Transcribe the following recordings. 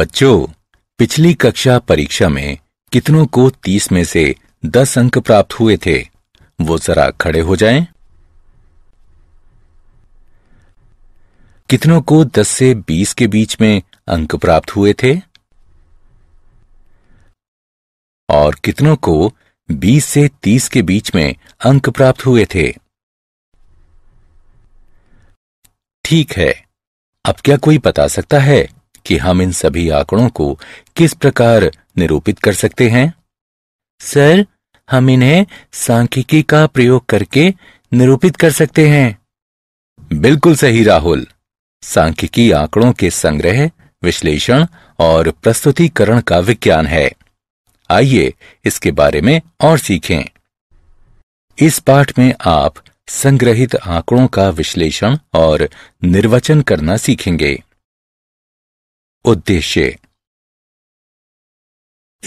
बच्चों, पिछली कक्षा परीक्षा में कितनों को तीस में से दस अंक प्राप्त हुए थे? वो जरा खड़े हो जाएँ। कितनों को दस से बीस के बीच में अंक प्राप्त हुए थे? और कितनों को बीस से तीस के बीच में अंक प्राप्त हुए थे? ठीक है, अब क्या कोई बता सकता है कि हम इन सभी आंकड़ों को किस प्रकार निरूपित कर सकते हैं? सर, हम इन्हें सांख्यिकी का प्रयोग करके निरूपित कर सकते हैं। बिल्कुल सही, राहुल। सांख्यिकी आंकड़ों के संग्रह, विश्लेषण और प्रस्तुतिकरण का विज्ञान है। आइए इसके बारे में और सीखें। इस पाठ में आप संग्रहित आंकड़ों का विश्लेषण और निर्वचन करना सीखेंगे। उद्देश्य।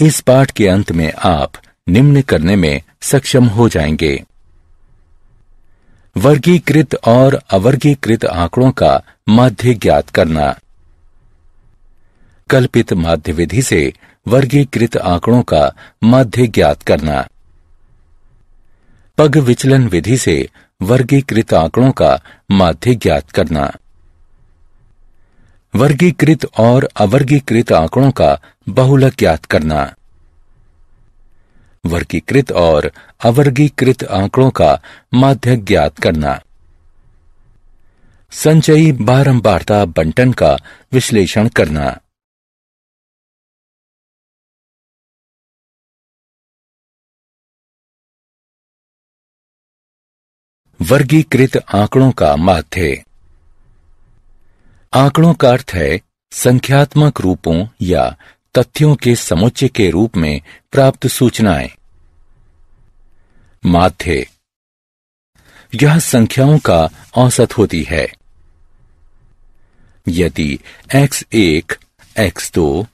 इस पाठ के अंत में आप निम्न करने में सक्षम हो जाएँगे। वर्गीकृत और अवर्गीकृत आंकड़ों का माध्य ज्ञात करना। कल्पित माध्य विधि से वर्गीकृत आंकड़ों का माध्य ज्ञात करना। पग विचलन विधि से वर्गीकृत आंकड़ों का माध्य ज्ञात करना। वर्गीकृत और अवर्गीकृत आंकड़ों का बहुलक ज्ञात करना। वर्गीकृत और अवर्गीकृत आंकड़ों का माध्य ज्ञात करना। संचयी बारंबारता बंटन का विश्लेषण करना। वर्गीकृत आंकड़ों का माध्य। आंकड़ों का अर्थ है संख्यात्मक रूपों या तथ्यों के समुच्चय के रूप में प्राप्त सूचनाएँ। माध्य। यह संख्याओं का औसत होती है। यदि x1, x2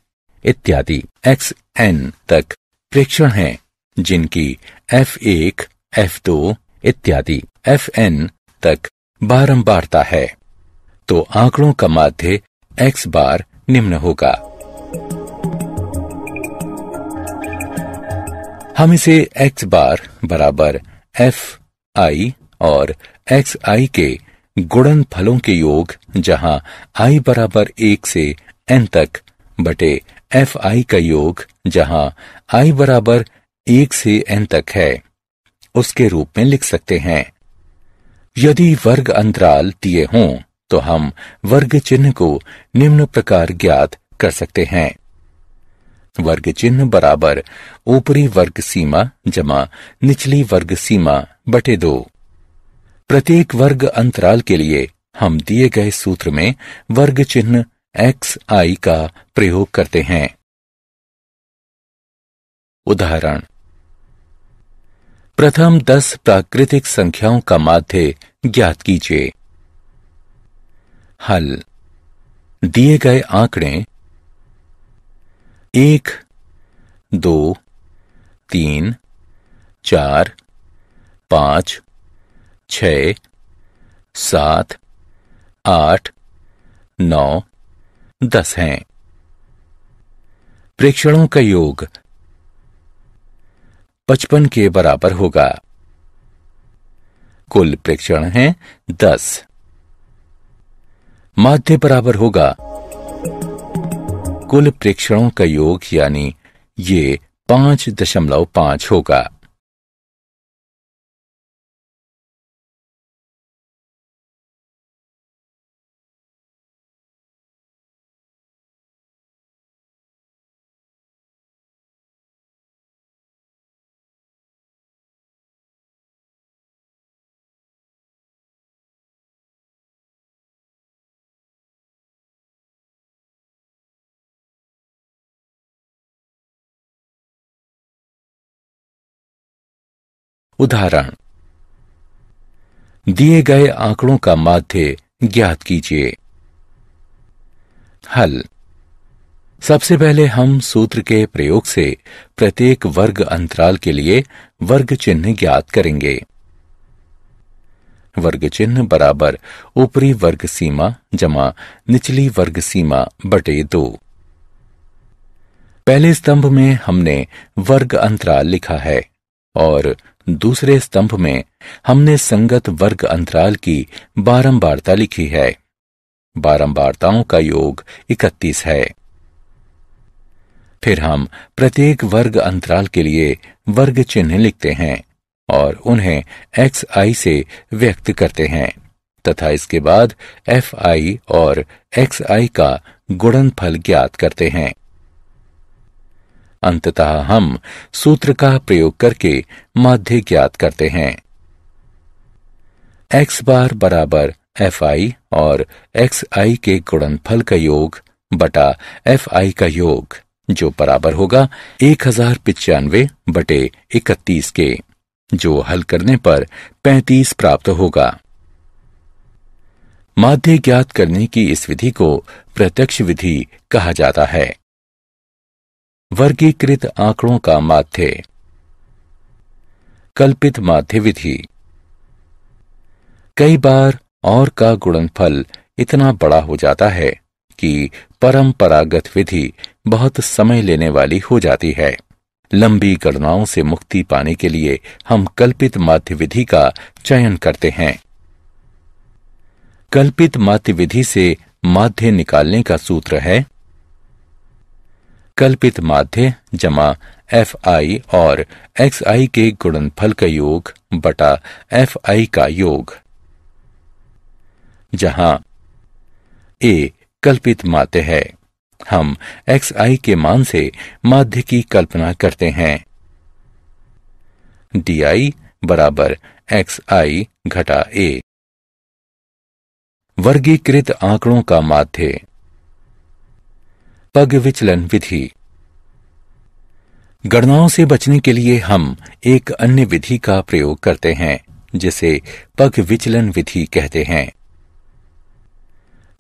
इत्यादि xn तक प्रेक्षण हैं जिनकी f1, f2 इत्यादि fn तक बारंबारता है। तो आंकड़ों का माध्य x बार निम्न होगा। हम इसे x बार बराबर f, i और x, i के गुणन फलों के योग जहाँ i बराबर एक से n तक बटे एफ़ आई का योग जहाँ i बराबर एक से n तक है। उसके रूप में लिख सकते हैं। यदि वर्ग अंतराल दिए हों तो हम वर्ग चिन्ह को निम्न प्रकार ज्ञात कर सकते हैं। वर्ग चिन्ह बराबर ऊपरी वर्ग सीमा जमा निचली वर्ग सीमा बटे दो। प्रत्येक वर्ग अंतराल के लिए हम दिए गए सूत्र में वर्ग चिन्ह एक्स आई का प्रयोग करते हैं। उदाहरण, प्रथम दस प्राकृतिक संख्याओं का माध्य ज्ञात कीजिए। हल। दिए गए आंकड़े एक, दो, तीन, चार, पाँच छ सात, आठ, नौ, दस हैं। प्रेक्षणों का योग पचपन के बराबर होगा। कुल प्रेक्षण हैं दस। माध्य बराबर होगा। कुल प्रेक्षणों का योग यानी ये पाँच दशमलव पाँच होगा। उदाहरण, दिए गए आंकड़ों का माध्य ज्ञात कीजिए। हल, सबसे पहले हम सूत्र के प्रयोग से प्रत्येक वर्ग अंतराल के लिए वर्ग चिन्ह ज्ञात करेंगे। वर्ग चिन्ह बराबर ऊपरी वर्ग सीमा जमा निचली वर्ग सीमा बटे दो। पहले स्तंभ में हमने वर्ग अंतराल लिखा है और दूसरे स्तंभ में हमने संगत वर्ग अंतराल की बारंबारता लिखी है। बारंबारताओं का योग 31 है। फिर हम प्रत्येक वर्ग अंतराल के लिए वर्ग चिन्ह लिखते हैं और उन्हें एक्स आई से व्यक्त करते हैं तथा इसके बाद एफ़ आई और एक्स आई का गुणनफल ज्ञात करते हैं। अंततः हम सूत्र का प्रयोग करके माध्य ज्ञात करते हैं। एक्स बार बराबर एफ़ आई और एक्स आई के गुणनफल का योग बटा एफ़ आई का योग, जो बराबर होगा एक हज़ार पिचानवे बटे इकतीस के, जो हल करने पर पैंतीस प्राप्त होगा। माध्य ज्ञात करने की इस विधि को प्रत्यक्ष विधि कहा जाता है। वर्गीकृत आंकड़ों का माध्य। कल्पित माध्य विधि। कई बार और का गुणनफल इतना बड़ा हो जाता है कि परंपरागत विधि बहुत समय लेने वाली हो जाती है। लंबी गणनाओं से मुक्ति पाने के लिए हम कल्पित माध्य विधि का चयन करते हैं। कल्पित माध्य विधि से माध्य निकालने का सूत्र है कल्पित माध्य जमा एफ़ आई और एक्स आई के गुणनफल का योग बटा एफ़ आई का योग। जहाँ ए कल्पित माध्य है, हम एक्स आई के मान से माध्य की कल्पना करते हैं। डी आई बराबर एक्स आई घटा ए वर्गीकृत आंकड़ों का माध्य पग विचलन विधि। गणनाओं से बचने के लिए हम एक अन्य विधि का प्रयोग करते हैं, जिसे पग विचलन विधि कहते हैं।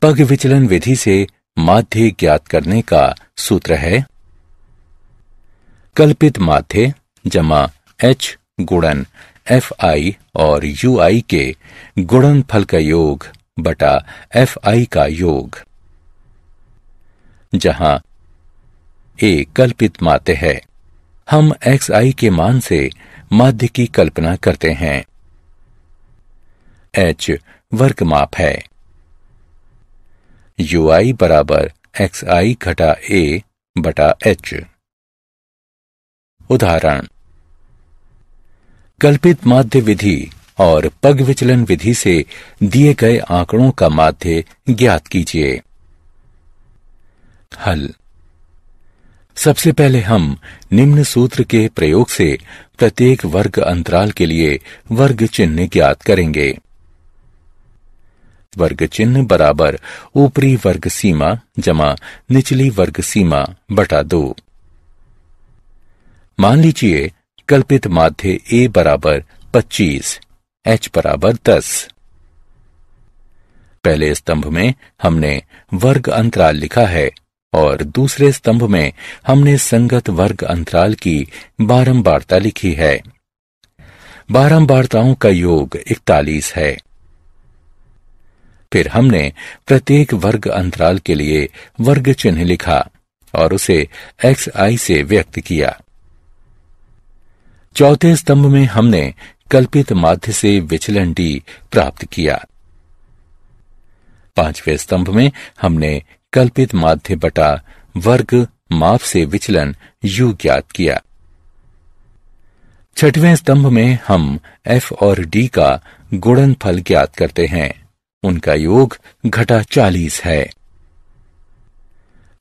पग विचलन विधि से माध्य ज्ञात करने का सूत्र है। कल्पित माध्य, जमा एच गुणन एफ़ आई और यू आई के गुणन फल का योग बटा एफ़ आई का योग। जहाँ ए कल्पित माध्य है। हम एक्स आई के मान से माध्य की कल्पना करते हैं। एच वर्ग माप है। यू आई बराबर एक्स आई घटा ए बटा एच उदाहरण, कल्पित माध्य विधि और पग विचलन विधि से दिए गए आंकड़ों का माध्य ज्ञात कीजिए। हल। सबसे पहले हम निम्न सूत्र के प्रयोग से प्रत्येक वर्ग अंतराल के लिए वर्ग चिन्ह ज्ञात करेंगे। वर्ग चिन्ह बराबर ऊपरी वर्ग सीमा जमा निचली वर्ग सीमा बटा दो। मान लीजिए कल्पित माध्य ए बराबर 25 एच बराबर 10 पहले स्तंभ में हमने वर्ग अंतराल लिखा है और दूसरे स्तंभ में हमने संगत वर्ग अंतराल की बारंबारता लिखी है। बारंबारताओं का योग इकतालीस है। फिर हमने प्रत्येक वर्ग अंतराल के लिए वर्ग चिन्ह लिखा और उसे एक्स आई से व्यक्त किया। चौथे स्तंभ में हमने कल्पित माध्य से विचलन डी प्राप्त किया। पाँचवें स्तंभ में हमने कल्पित माध्य बटा वर्ग माप से विचलन यू ज्ञात किया। छठवें स्तंभ में हम एफ़ और डी का गुणनफल ज्ञात करते हैं। उनका योग घटा चालीस है।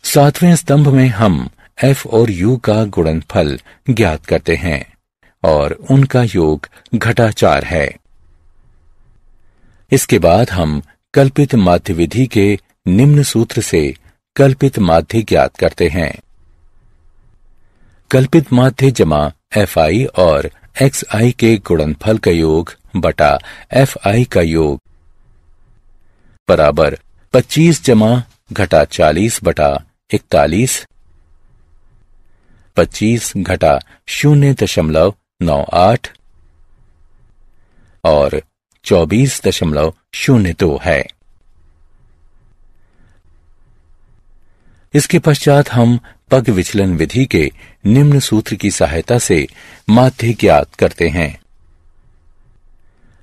सातवें स्तंभ में हम एफ़ और यू का गुणनफल ज्ञात करते हैं और उनका योग घटा चार है। इसके बाद हम कल्पित माध्य विधि के निम्न सूत्र से कल्पित माध्य ज्ञात करते हैं। कल्पित माध्य जमा एफ़ आई और एक्स आई के गुणनफल का योग बटा एफ़ आई का योग बराबर 25 जमा घटा 40 बटा इकतालीस पच्चीस घटा शून्य दशमलव नौ आठ और चौबीस दशमलव शून्य दो है। इसके पश्चात हम पग विचलन विधि के निम्न सूत्र की सहायता से माध्य ज्ञात करते हैं।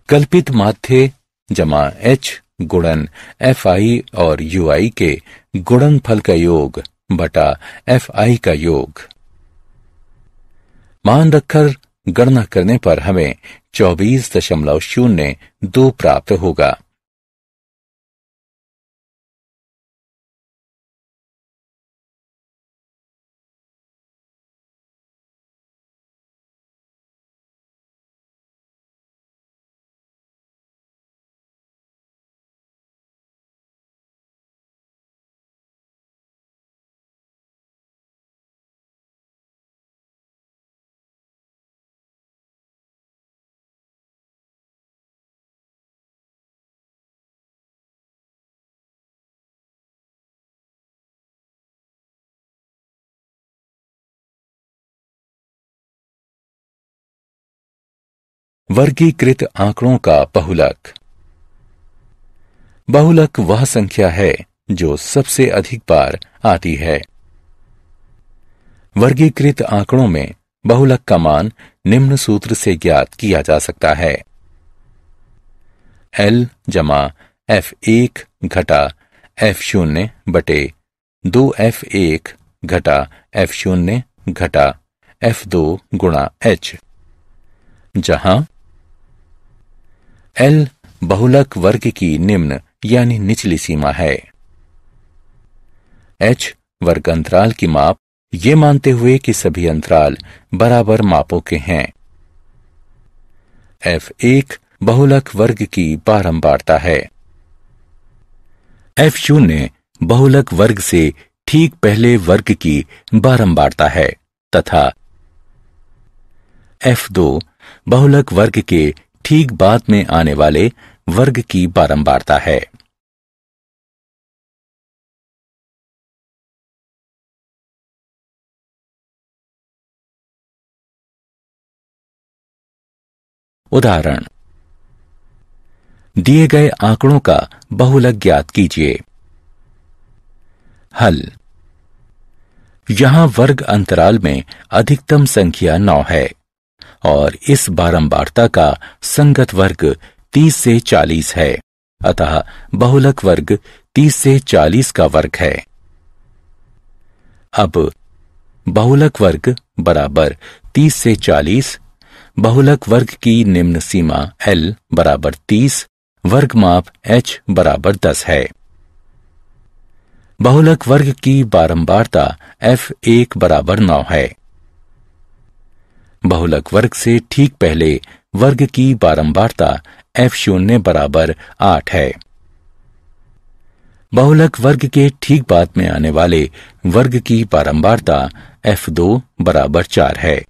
कल्पित माध्य जमा एच गुणन एफ़ आई और यू आई के गुणन फल का योग बटा एफ़ आई का योग। मान रखकर गणना करने पर हमें चौबीस दशमलव शून्य दो प्राप्त होगा। वर्गीकृत आंकड़ों का बहुलक। बहुलक वह संख्या है जो सबसे अधिक बार आती है। वर्गीकृत आंकड़ों में बहुलक का मान निम्न सूत्र से ज्ञात किया जा सकता है। एल जमा एफ़ एक घटा एफ़ शून्य बटे दो एफ़ एक घटा एफ़ शून्य घटा एफ़ दो गुणा एच जहाँ एल बहुलक वर्ग की निम्न, यानी निचली सीमा है। एच वर्ग अंतराल की माप, ये मानते हुए कि सभी अंतराल बराबर मापों के हैं। एफ़ एक बहुलक वर्ग की बारंबारता है। एफ़ शून्य बहुलक वर्ग से ठीक पहले वर्ग की बारंबारता है, तथा एफ़ दो बहुलक वर्ग के ठीक बाद में आने वाले वर्ग की बारंबारता है। उदाहरण, दिए गए आंकड़ों का बहुलक ज्ञात कीजिए। हल, यहाँ वर्ग अंतराल में अधिकतम संख्या नौ है। और इस बारंबारता का संगत वर्ग 30 से 40 है। अतः बहुलक वर्ग 30 से 40 का वर्ग है। अब बहुलक वर्ग बराबर 30 से 40 बहुलक वर्ग की निम्न सीमा L बराबर 30 वर्ग माप H बराबर 10 है। बहुलक वर्ग की बारंबारता F एक बराबर 9 है। बहुलक वर्ग से ठीक पहले वर्ग की बारंबारता एफ़ शून्य बराबर आठ है। बहुलक वर्ग के ठीक बाद में आने वाले वर्ग की बारंबारता एफ़ दो बराबर चार है।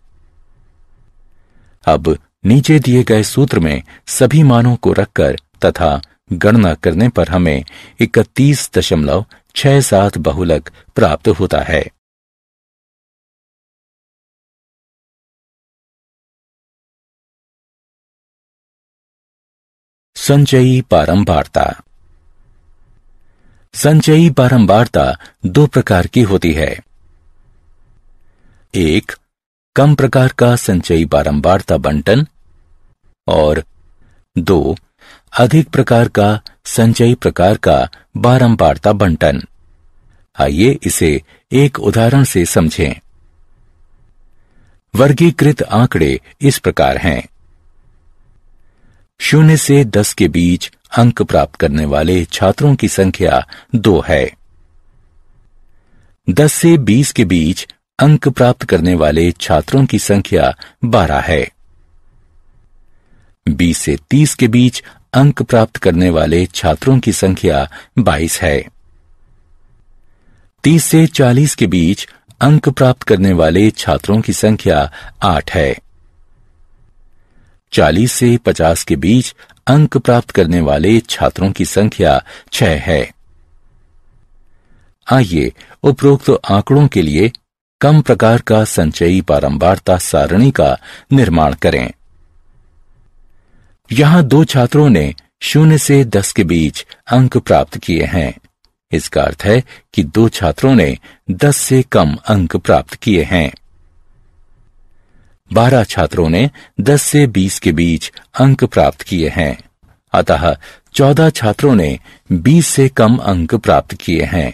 अब नीचे दिए गए सूत्र में सभी मानों को रखकर तथा गणना करने पर हमें इकतीस दशमलव छह सात बहुलक प्राप्त होता है। संचयी बारंबारता संचयी बारंबारता दो प्रकार की होती है। एक, कम प्रकार का संचयी बारंबारता बंटन और दो, अधिक प्रकार का संचयी प्रकार का बारंबारता बंटन। आइए इसे एक उदाहरण से समझें। वर्गीकृत आंकड़े इस प्रकार हैं। शून्य से दस के बीच अंक प्राप्त करने वाले छात्रों की संख्या दो है। दस से बीस के बीच अंक प्राप्त करने वाले छात्रों की संख्या बारह है। बीस से तीस के बीच अंक प्राप्त करने वाले छात्रों की संख्या बाईस है। तीस से चालीस के बीच अंक प्राप्त करने वाले छात्रों की संख्या आठ है। 40 से 50 के बीच अंक प्राप्त करने वाले छात्रों की संख्या छह है। आइए उपरोक्त आंकड़ों के लिए कम प्रकार का संचयी बारंबारता सारणी का निर्माण करें। यहाँ दो छात्रों ने शून्य से दस के बीच अंक प्राप्त किए हैं। इसका अर्थ है कि दो छात्रों ने 10 से कम अंक प्राप्त किए हैं। 12 छात्रों ने 10 से 20 के बीच अंक प्राप्त किए हैं। अतः 14 छात्रों ने 20 से कम अंक प्राप्त किए हैं।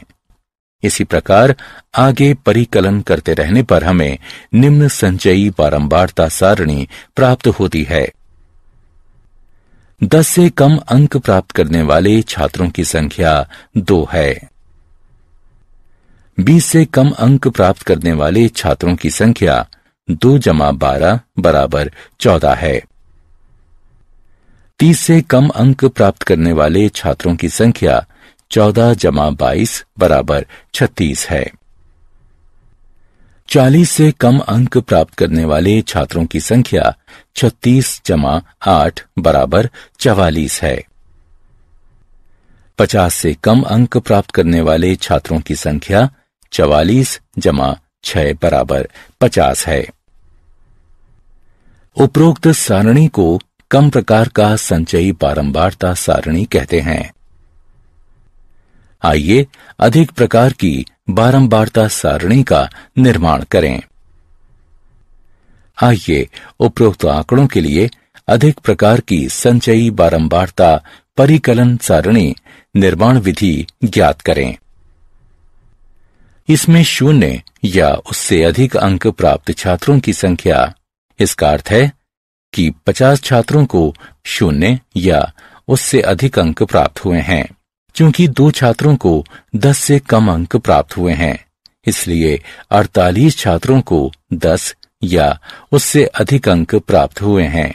इसी प्रकार आगे परिकलन करते रहने पर हमें निम्न संचयी बारंबारता सारणी प्राप्त होती है। दस से कम अंक प्राप्त करने वाले छात्रों की संख्या दो है। बीस से कम अंक प्राप्त करने वाले छात्रों की संख्या दो जमा बारह बराबर चौदह है। तीस से कम अंक प्राप्त करने वाले छात्रों की संख्या चौदह जमा बाईस बराबर छत्तीस है। चालीस से कम अंक प्राप्त करने वाले छात्रों की संख्या छत्तीस जमा आठ बराबर चवालीस है। पचास से कम अंक प्राप्त करने वाले छात्रों की संख्या चवालीस जमा छह बराबर पचास है। उपरोक्त सारणी को कम प्रकार का संचयी बारंबारता सारणी कहते हैं। आइए अधिक प्रकार की बारंबारता सारणी का निर्माण करें। आइए उपरोक्त आंकड़ों के लिए अधिक प्रकार की संचयी बारंबारता परिकलन सारणी निर्माण विधि ज्ञात करें। इसमें शून्य या उससे अधिक अंक प्राप्त छात्रों की संख्या। इसका अर्थ है कि 50 छात्रों को शून्य या उससे अधिक अंक प्राप्त हुए हैं, क्योंकि दो छात्रों को 10 से कम अंक प्राप्त हुए हैं। इसलिए 48 छात्रों को 10 या उससे अधिक अंक प्राप्त हुए हैं।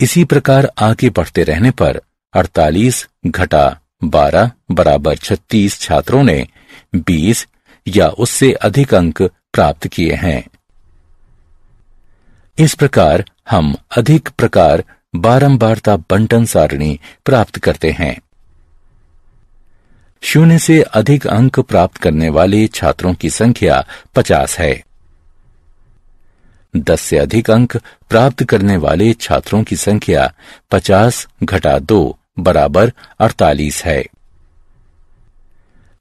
इसी प्रकार आगे बढ़ते रहने पर 48 घटा 12 बराबर 36 छात्रों ने 20 या उससे अधिक अंक प्राप्त किए हैं। इस प्रकार हम अधिक प्रकार बारंबारता बंटन सारणी प्राप्त करते हैं। शून्य से अधिक अंक प्राप्त करने वाले छात्रों की संख्या 50 है। 10 से अधिक अंक प्राप्त करने वाले छात्रों की संख्या 50 घटा दो बराबर 48 है।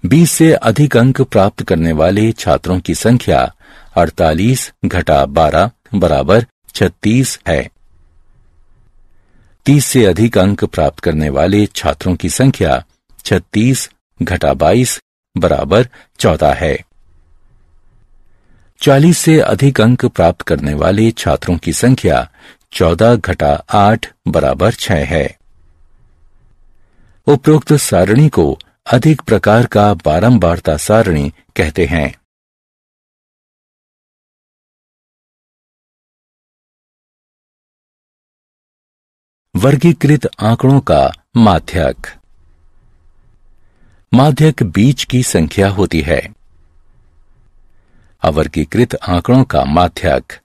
20 से अधिक अंक प्राप्त करने वाले छात्रों की संख्या 48 घटा 12 बराबर 36 है। तीस से अधिक अंक प्राप्त करने वाले छात्रों की संख्या छत्तीस घटा बाईस बराबर चौदह है। चालीस से अधिक अंक प्राप्त करने वाले छात्रों की संख्या चौदह घटा आठ बराबर छह है। उपरोक्त सारणी को अधिक प्रकार का बारंबारता सारणी कहते हैं। वर्गीकृत आंकड़ों का माध्यक। माध्यक बीच की संख्या होती है। अवर्गीकृत आंकड़ों का माध्यक।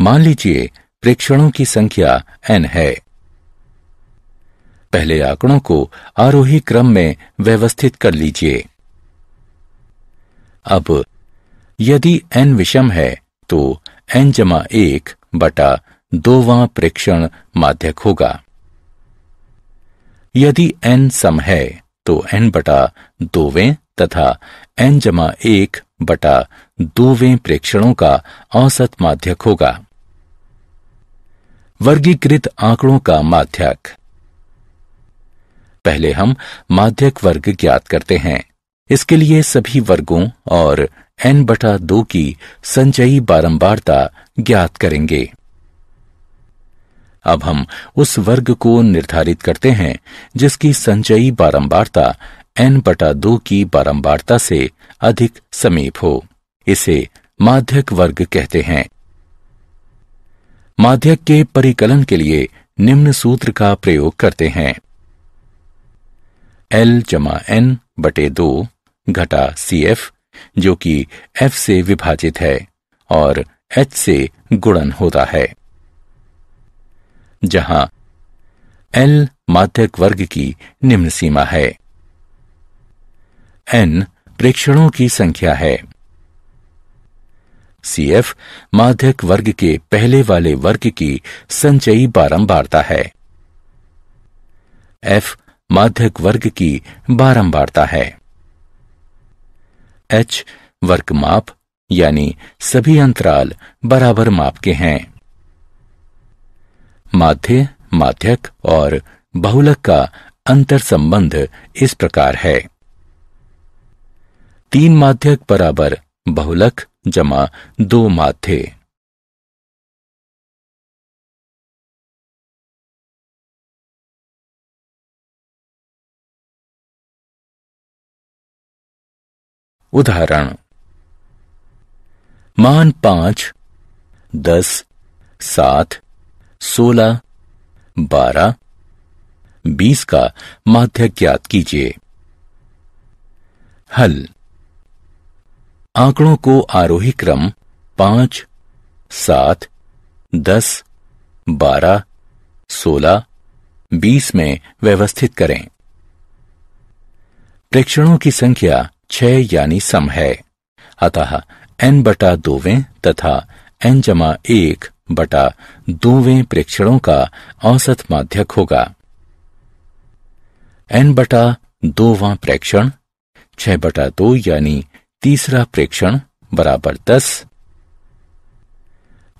मान लीजिए, प्रेक्षणों की संख्या n है। पहले आंकड़ों को आरोही क्रम में व्यवस्थित कर लीजिए। अब, यदि n विषम है तो n जमा एक बटा दोवा प्रेक्षण माध्यक होगा। यदि n सम है तो n बटा दोवें तथा n जमा एक बटा दोवें प्रेक्षणों का औसत माध्यक होगा। वर्गीकृत आंकड़ों का माध्यक। पहले हम माध्यक वर्ग ज्ञात करते हैं। इसके लिए सभी वर्गों और एन बटा दो की संचयी बारंबारता ज्ञात करेंगे। अब हम उस वर्ग को निर्धारित करते हैं, जिसकी संचयी बारंबारता एन बटा दो की बारंबारता से अधिक समीप हो। इसे माध्यक वर्ग कहते हैं। माध्यक के परिकलन के लिए निम्न सूत्र का प्रयोग करते हैं। L जमा एन बटे दो घटा सी एफ़ जो कि एफ़ से विभाजित है और एच से गुणन होता है। जहाँ एल माध्यक वर्ग की निम्न सीमा है। एन प्रेक्षणों की संख्या है। CF माध्यक वर्ग के पहले वाले वर्ग की संचयी बारंबारता है। F माध्यक वर्ग की बारंबारता है। एच वर्ग माप, यानी सभी अंतराल बराबर माप के हैं। माध्य, माध्यक और बहुलक का अंतर संबंध इस प्रकार है। तीन माध्यक बराबर बहुलक जमा दो माध्य। उदाहरण। मान पाँच, दस, सात, सोलह, बारह, बीस का माध्य ज्ञात कीजिए। हल। आंकड़ों को आरोही क्रम पाँच, सात, दस, बारह, सोलह, बीस में व्यवस्थित करें। प्रेक्षणों की संख्या छह यानी सम है। अतः एन बटा दोवें तथा एन जमा एक बटा दोवें प्रेक्षणों का औसत माध्यक होगा। एन बटा दोवां प्रेक्षण, छह बटा दो यानी तीसरा प्रेक्षण बराबर दस।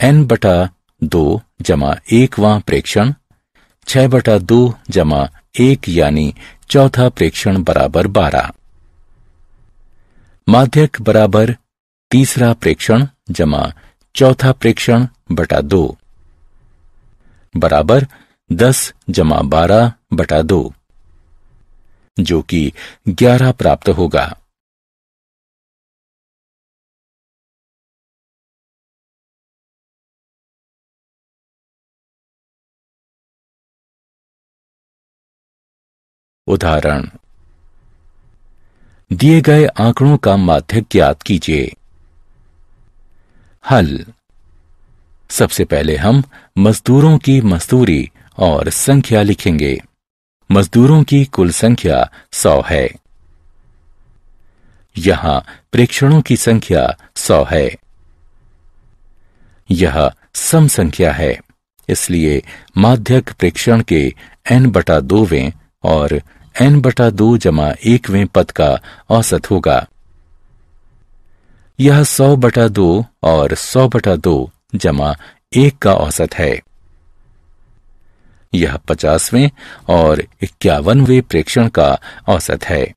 एन बटा दो जमा एकवां प्रेक्षण, छह बटा दो जमा एक यानी चौथा प्रेक्षण बराबर बारह। माध्यक बराबर तीसरा प्रेक्षण जमा चौथा प्रेक्षण बटा दो। बराबर दस जमा बारह बटा दो, जो कि ग्यारह प्राप्त होगा। उदाहरण दिए गए आंकड़ों का माध्य ज्ञात कीजिए। हल। सबसे पहले हम मजदूरों की मजदूरी और संख्या लिखेंगे। मजदूरों की कुल संख्या सौ है। यहाँ प्रेक्षणों की संख्या सौ है। यह सम संख्या है, इसलिए माध्यक प्रेक्षण के एन बटा दोवें और एन बटा दो जमा एकवें पद का औसत होगा। यह सौ बटा दो और सौ बटा दो जमा एक का औसत है। यह पचासवें और इक्यावनवें प्रेक्षण का औसत है।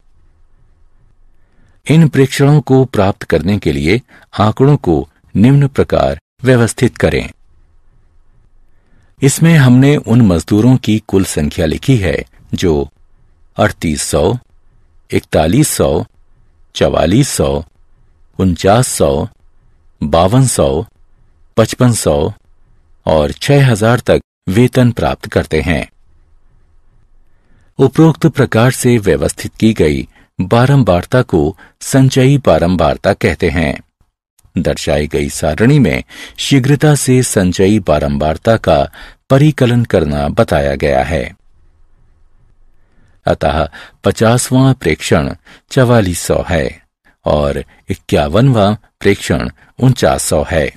इन प्रेक्षणों को प्राप्त करने के लिए आंकड़ों को निम्न प्रकार व्यवस्थित करें। इसमें हमने उन मजदूरों की कुल संख्या लिखी है, जो अड़तीस सौ, इकतालीस सौ, चवालीस सौ, उनचास सौ, बावन सौ, पचपन सौ और छह हज़ार तक वेतन प्राप्त करते हैं। उपरोक्त प्रकार से व्यवस्थित की गई बारंबारता को संचयी बारंबारता कहते हैं। दर्शाई गई सारणी में शीघ्रता से संचयी बारंबारता का परिकलन करना बताया गया है। अतः पचासवां प्रेक्षण चवालीस सौ है और इक्यावनवा प्रेक्षण उनचास सौ है।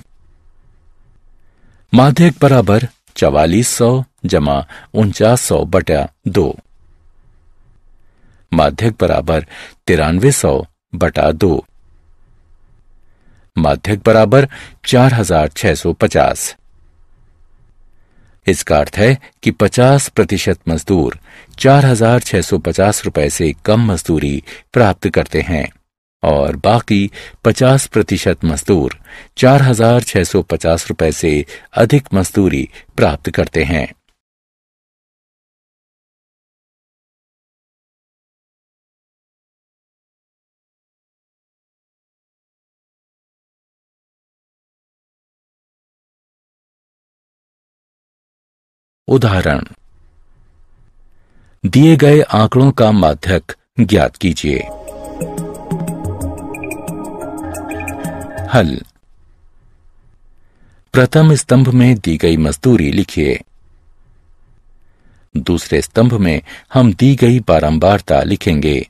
माध्यक बराबर चवालीस सौ जमा उनचास सौ बटा दो। माध्यक बराबर तिरानवे सौ बटा दो। माध्यक बराबर चार हज़ार छह सौ पचास। इसका अर्थ है कि 50 प्रतिशत मजदूर 4,650 रुपए से कम मजदूरी प्राप्त करते हैं और बाकी 50 प्रतिशत मजदूर 4,650 रुपए से अधिक मजदूरी प्राप्त करते हैं। उदाहरण दिए गए आंकड़ों का माध्यक ज्ञात कीजिए। हल। प्रथम स्तंभ में दी गई मजदूरी लिखिए। दूसरे स्तंभ में हम दी गई बारंबारता लिखेंगे।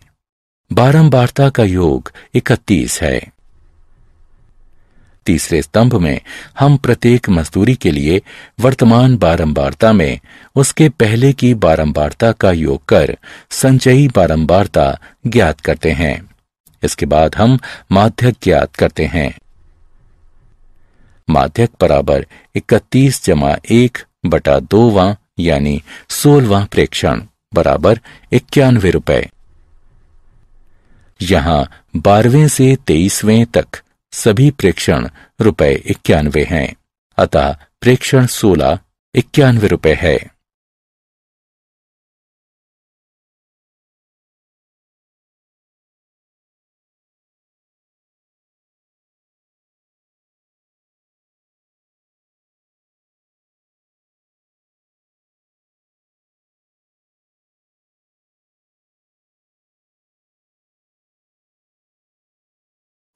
बारंबारता का योग इकतीस है। तीसरे स्तंभ में हम प्रत्येक मजदूरी के लिए वर्तमान बारंबारता में उसके पहले की बारंबारता का योग कर संचयी बारंबारता ज्ञात करते हैं। इसके बाद हम माध्यक ज्ञात करते हैं। माध्यक बराबर इकतीस जमा एक बटा दोवा यानी सोलवा प्रेक्षण, बराबर इक्यानवे रुपए यहाँ बारहवें से तेईसवें तक सभी प्रेक्षण रुपए इक्यानवे हैं। अतः प्रेक्षण सोलह इक्यानवे रुपए है।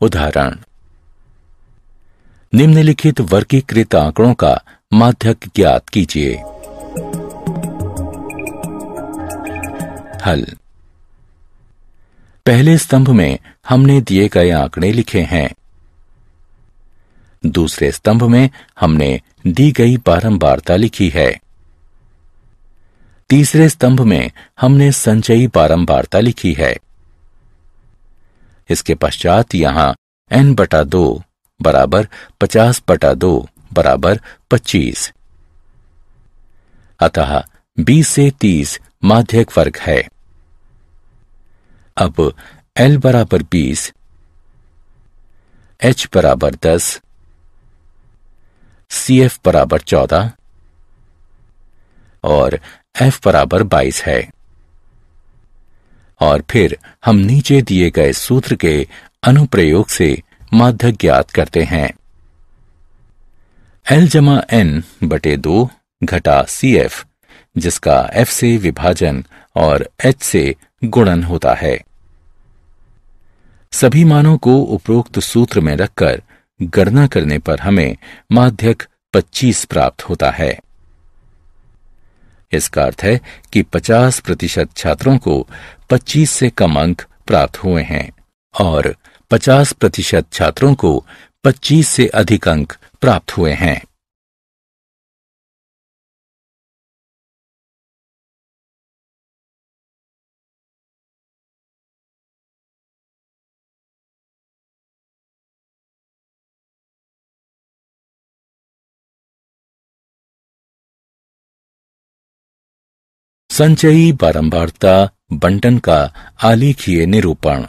उदाहरण निम्नलिखित वर्गीकृत आंकड़ों का माध्यक ज्ञात कीजिए। हल। पहले स्तंभ में हमने दिए गए आंकड़े लिखे हैं। दूसरे स्तंभ में हमने दी गई बारंबारता लिखी है। तीसरे स्तंभ में हमने संचयी बारंबारता लिखी है। इसके पश्चात यहाँ n बटा दो बराबर पचास बटा दो बराबर पच्चीस। अतः 20 से 30 माध्यक वर्ग है। अब L बराबर 20 H बराबर दस सी एफ़ बराबर 14 और F बराबर 22 है। और फिर हम नीचे दिए गए सूत्र के अनुप्रयोग से माध्य ज्ञात करते हैं। एल जमा एन बटे दो घटा सी एफ़ जिसका एफ़ से विभाजन और एच से गुणन होता है। सभी मानों को उपरोक्त सूत्र में रखकर गणना करने पर हमें माध्यक 25 प्राप्त होता है। इसका अर्थ है कि 50 प्रतिशत छात्रों को 25 से कम अंक प्राप्त हुए हैं और 50 प्रतिशत छात्रों को 25 से अधिक अंक प्राप्त हुए हैं। संचयी बारंबारता बंटन का आलेखीय निरूपण।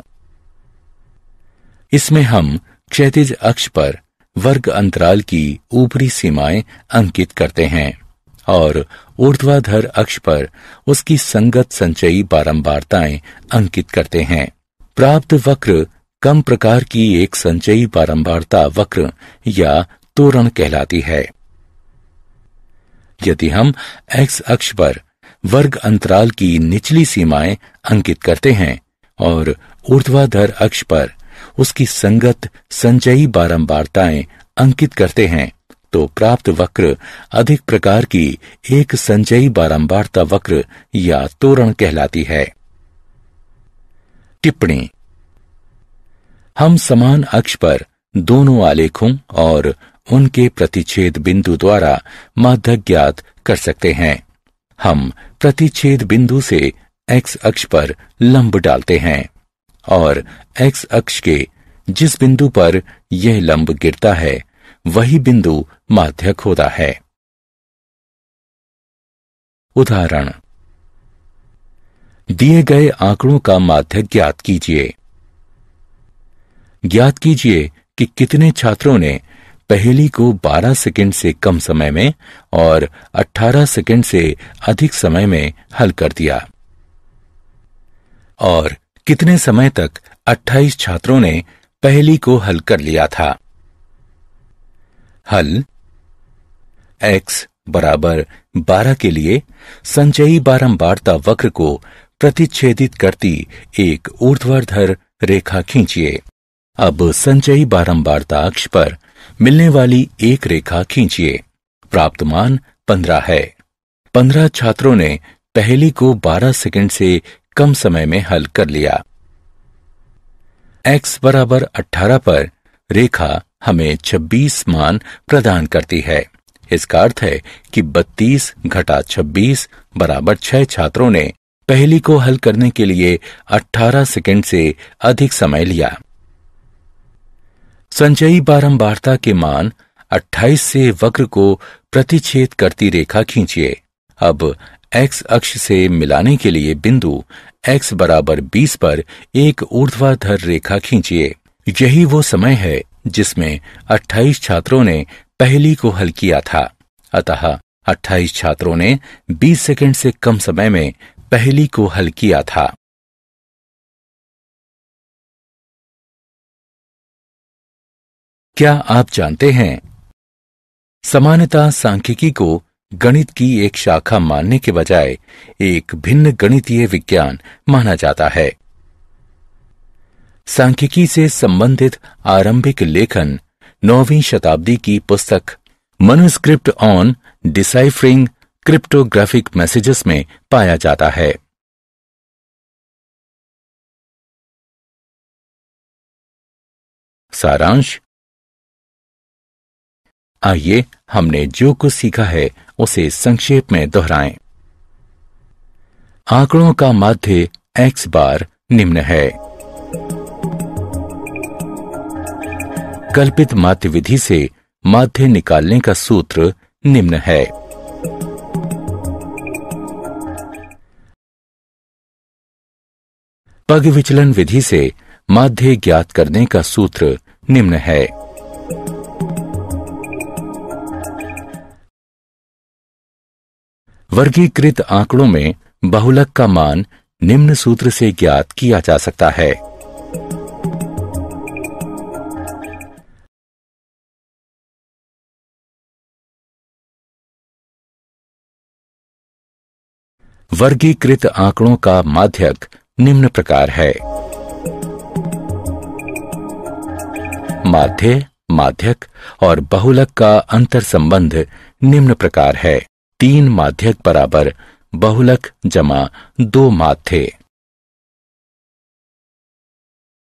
इसमें हम क्षैतिज अक्ष पर वर्ग अंतराल की ऊपरी सीमाएँ अंकित करते हैं और ऊर्ध्वाधर अक्ष पर उसकी संगत संचयी बारंबारताएँ अंकित करते हैं। प्राप्त वक्र कम प्रकार की एक संचयी बारंबारता वक्र या तोरण कहलाती है। यदि हम एक्स अक्ष पर वर्ग अंतराल की निचली सीमाएँ अंकित करते हैं और ऊर्ध्वाधर अक्ष पर उसकी संगत संचयी बारंबारताएँ अंकित करते हैं। तो प्राप्त वक्र अधिक प्रकार की एक संचयी बारंबारता वक्र या तोरण कहलाती है। टिप्पणी। हम समान अक्ष पर दोनों आलेखों और उनके प्रतिच्छेद बिंदु द्वारा माध्य ज्ञात कर सकते हैं। हम प्रतिच्छेद बिंदु से एक्स अक्ष पर लंब डालते हैं। और एक्स अक्ष के जिस बिंदु पर यह लंब गिरता है, वही बिंदु माध्यक होता है। उदाहरण, दिए गए आंकड़ों का माध्यक ज्ञात कीजिए। ज्ञात कीजिए कि कितने छात्रों ने पहेली को 12 सेकंड से कम समय में और 18 सेकंड से अधिक समय में हल कर दिया। और कितने समय तक 28 छात्रों ने पहली को हल कर लिया था? हल, x बराबर 12 के लिए संचयी बारंबारता वक्र को प्रतिच्छेदित करती एक ऊर्ध्वाधर रेखा खींचिए। अब संचयी बारंबारता अक्ष पर मिलने वाली एक रेखा खींचिए। प्राप्त मान पंद्रह है। पंद्रह छात्रों ने पहली को बारह सेकंड से कम समय में हल कर लिया। X बराबर अठारह पर रेखा हमें 26 मान प्रदान करती है। इसका अर्थ है कि 32 घटा 26 बराबर छह छात्रों ने पहली को हल करने के लिए 18 सेकंड से अधिक समय लिया। संचयी बारंबारता के मान 28 से वक्र को प्रतिच्छेद करती रेखा खींचिए। अब x अक्ष से मिलाने के लिए बिंदु एक्स बराबर 20 पर एक ऊर्ध्वाधर रेखा खींचिए। यही वो समय है जिसमें 28 छात्रों ने पहली को हल किया था। अतः 28 छात्रों ने 20 सेकंड से कम समय में पहली को हल किया था। क्या आप जानते हैं? समानता सांख्यिकी को गणित की एक शाखा मानने के बजाय एक भिन्न गणितीय विज्ञान माना जाता है। सांख्यिकी से संबंधित आरंभिक लेखन नौवीं शताब्दी की पुस्तक manuscript on deciphering cryptographic messages में पाया जाता है। सारांश। आइए हमने जो कुछ सीखा है उसे संक्षेप में दोहराएँ। आंकड़ों का माध्य एक्स बार निम्न है। कल्पित माध्य विधि से माध्य निकालने का सूत्र निम्न है। पग विचलन विधि से माध्य ज्ञात करने का सूत्र निम्न है। वर्गीकृत आंकड़ों में बहुलक का मान निम्न सूत्र से ज्ञात किया जा सकता है। वर्गीकृत आंकड़ों का माध्यक निम्न प्रकार है। माध्य, माध्यक और बहुलक का अंतर संबंध निम्न प्रकार है। तीन माध्यक बराबर बहुलक जमा दो माध्य